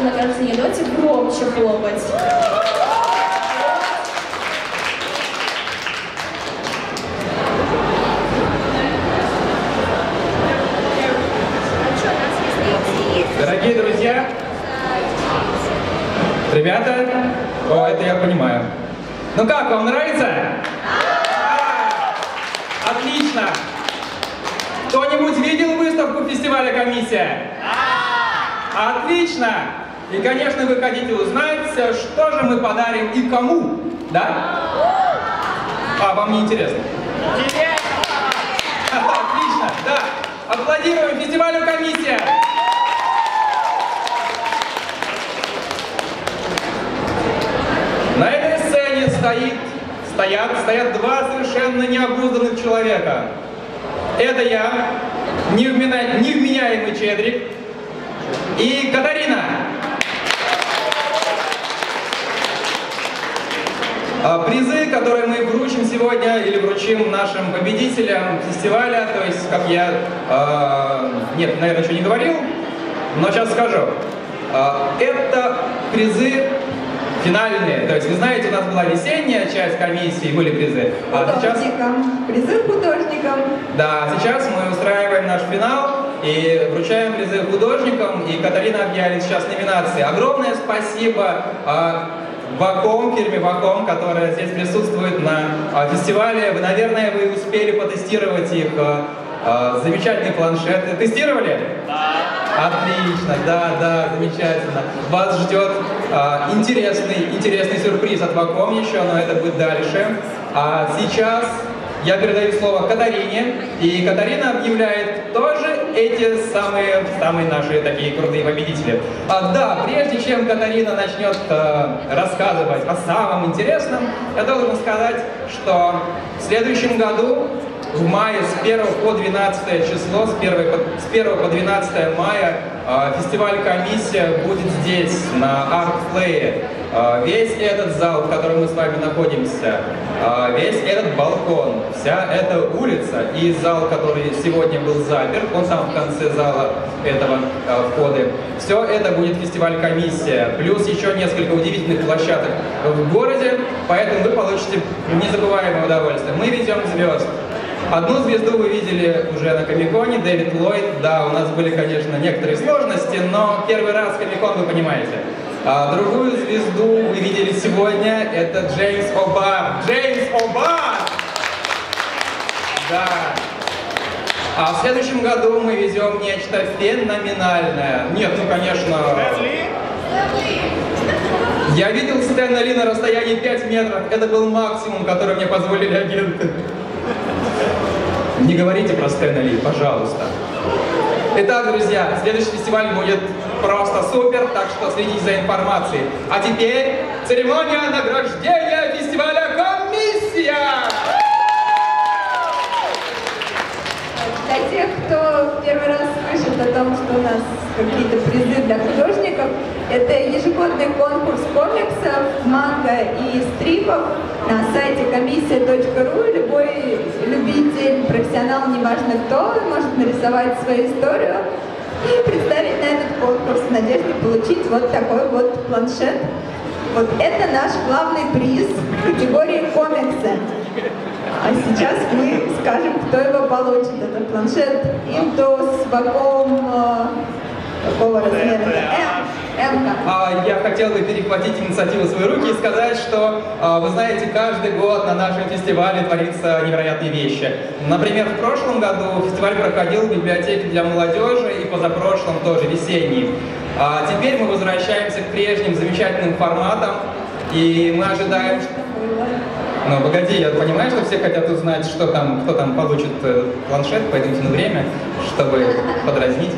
каждой на каждой ноте громче хлопать. Дорогие друзья, ребята, о, это я понимаю. Ну как, вам нравится? Отлично! Кто-нибудь видел выставку фестиваля «Комиссия»? Отлично! И, конечно, вы хотите узнать, что же мы подарим и кому, да? А, вам не интересно? Отлично, да. Аплодируем фестивалю «Комиссия». На этой сцене стоит, стоят, стоят два совершенно необузданных человека. Это я, невмена- невменяемый Чедрик, и Катарина. Призы, которые мы вручим сегодня или вручим нашим победителям фестиваля, то есть, как я, э, нет, наверное, еще не говорил, но сейчас скажу. А, Это призы финальные, то есть, вы знаете, у нас была весенняя часть комиссии, были призы, а сейчас призы художникам. да, сейчас мы устраиваем наш финал и вручаем призы художникам, и Катарина объявит сейчас номинации. Огромное спасибо а, Ваком, фирме Ваком, которая здесь присутствует на а, фестивале. Вы, наверное, вы успели потестировать их а, а, замечательные планшеты. Тестировали? Да. Отлично, да, да, замечательно. Вас ждет а, интересный, интересный сюрприз от Ваком еще, но это будет дальше. А сейчас я передаю слово Катарине, и Катарина объявляет тоже эти самые, самые наши такие крутые победители. А, да, прежде чем Катарина начнет э, рассказывать о самом интересном, я должен сказать, что в следующем году в мае с 1 по 12 число, с 1 по, с 1 по 12 мая э, фестиваль «Комиссия» будет здесь, на Артплее. Э, весь этот зал, в котором мы с вами находимся, э, весь этот балкон, вся эта улица и зал, который сегодня был заперт, он там в конце зала этого э, входа, все это будет фестиваль «Комиссия», плюс еще несколько удивительных площадок в городе, поэтому вы получите незабываемое удовольствие. Мы везем звезд. Одну звезду вы видели уже на Комиконе, Дэвид Ллойд. Да, у нас были, конечно, некоторые сложности, но первый раз Комикон, вы понимаете. А другую звезду вы видели сегодня, это Джеймс О'Бар. Джеймс О'Бар! Да. А в следующем году мы везем нечто феноменальное. Нет, ну, конечно... Я видел Стэна Ли на расстоянии 5 метров. Это был максимум, который мне позволили агенты. Не говорите про Стэна Ли, пожалуйста. Итак, друзья, следующий фестиваль будет просто супер, так что следите за информацией. А теперь церемония награждения фестиваля «Комиссия». Для тех, кто первый раз слышит о том, что у нас какие-то призы для художников, это ежегодный конкурс комиксов, манго и стрипов на сайте комиссия.ру. Любой любитель, профессионал, неважно кто, может нарисовать свою историю и представить на этот конкурс в надежде получить вот такой вот планшет. Вот это наш главный приз в категории комиксы. А сейчас мы скажем, кто его получит. Это планшет Intus Wacom э, какого размера? А, Я хотел бы перехватить инициативу в свои руки и сказать, что, а, вы знаете, каждый год на нашем фестивале творится невероятные вещи. Например, в прошлом году фестиваль проходил в библиотеке для молодежи и позапрошлом тоже весенний. А теперь мы возвращаемся к прежним замечательным форматам, и мы ожидаем, ну, погоди, я понимаю, что все хотят узнать, что там, кто там получит э, планшет, поэтому тяну время, чтобы подразнить.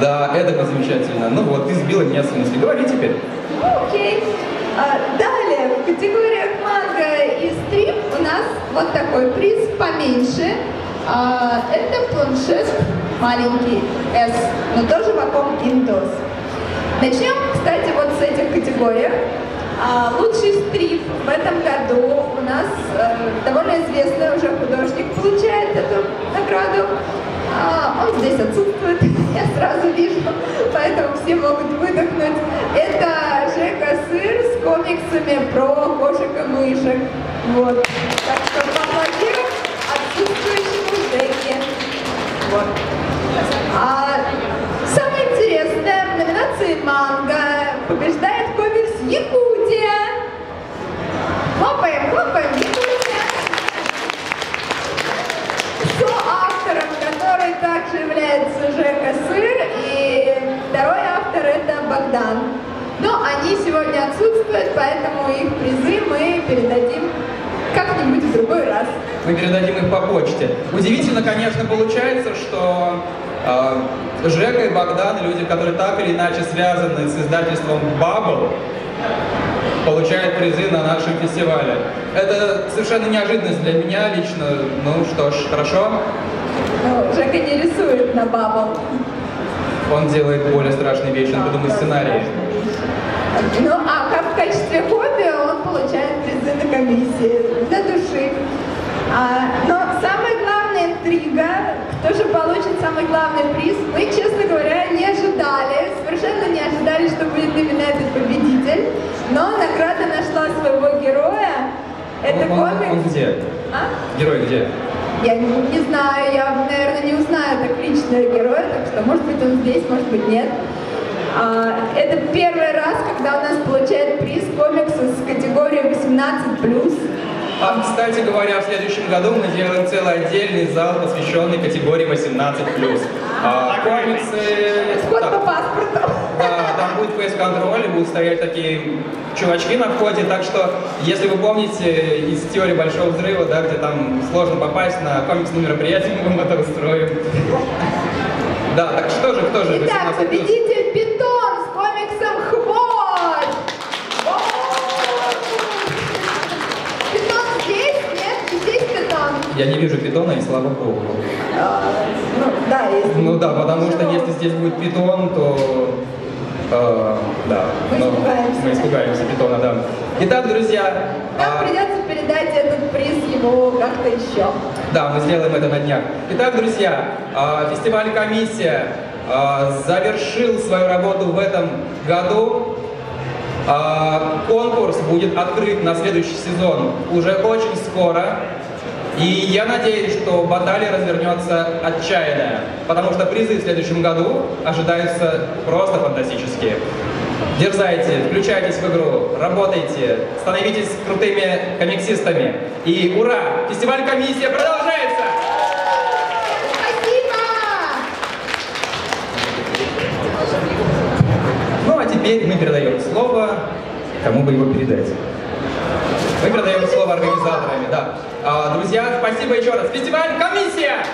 Да, это замечательно. Ну вот, ты сбила меня с мысли. Говори теперь. Окей. А, далее, в категориях манго и стрип у нас вот такой приз поменьше. А, это планшет маленький S, но тоже Wacom Intus. Начнем, кстати, вот с этих категориях. А, лучший стрип в этом году у нас э, довольно известный уже художник получает эту награду. А, он здесь отсутствует, я сразу вижу, поэтому все могут выдохнуть. Комиксами про кошек и мышек. Вот. Так что поаплодируем отсутствующему Жеке. Вот. А самое интересное, в номинации «Манго» побеждает комикс «Якутия». Хлопаем, хлопаем, Якутия. Соавтором, который также является Жека Сыр, и второй автор это Богдан. Но они сегодня отсутствуют, поэтому их призы мы передадим как-нибудь в другой раз. Мы передадим их по почте. Удивительно, конечно, получается, что э, Жека и Богдан, люди, которые так или иначе связаны с издательством Bubble, получают призы на нашем фестивале. Это совершенно неожиданность для меня лично. Ну что ж, хорошо. Ну, Жека не рисует на бабл. Он делает более страшные вещи, он придумывает сценарии. Ну, а как в качестве хобби он получает призы на комиссии для души. А, но самая главная интрига, кто же получит самый главный приз, мы, честно говоря, не ожидали, совершенно не ожидали, что будет именно этот победитель. Но награда нашла своего героя. Это он, он- комикс. он где? А? Герой где? Я не, не знаю, я, наверное, не узнаю так лично героя, так что, может быть, он здесь, может быть, нет. А, это первый раз, когда у нас получает приз комикс с категории 18+. А, кстати говоря, в следующем году мы делаем целый отдельный зал, посвященный категории 18+. А, комиксы... Вход по паспорту. да, будет фейс-контроль, и будут стоять такие чувачки на входе, так что, если вы помните из теории Большого Взрыва, да, где там сложно попасть на комиксное мероприятие, мы вам это устроим. Да, так что же, кто же? Итак, 18+? победитель Питон с комиксом Хвост. Питон здесь? Нет? Здесь Питон? Я не вижу питона, и слава богу. А, ну, да, есть. Ну да, потому что если здесь будет питон, то... э, да, Мы но испугаемся. мы испугаемся питона, да. Итак, друзья, Нам а, придется передать этот приз ему как-то еще. да, мы сделаем это на днях. Итак, друзья, а, фестиваль «Комиссия» а, завершил свою работу в этом году. А, Конкурс будет открыт на следующий сезон уже очень скоро. И я надеюсь, что баталия развернется отчаянная, потому что призы в следующем году ожидаются просто фантастические. Дерзайте, включайтесь в игру, работайте, становитесь крутыми комиксистами. И ура! Фестиваль «Комиссия» продолжается! Спасибо! Ну а теперь мы передаем слово, кому бы его передать. Мы передаем слово организаторами, да. А, друзья, спасибо еще раз. Фестиваль «Комиссия».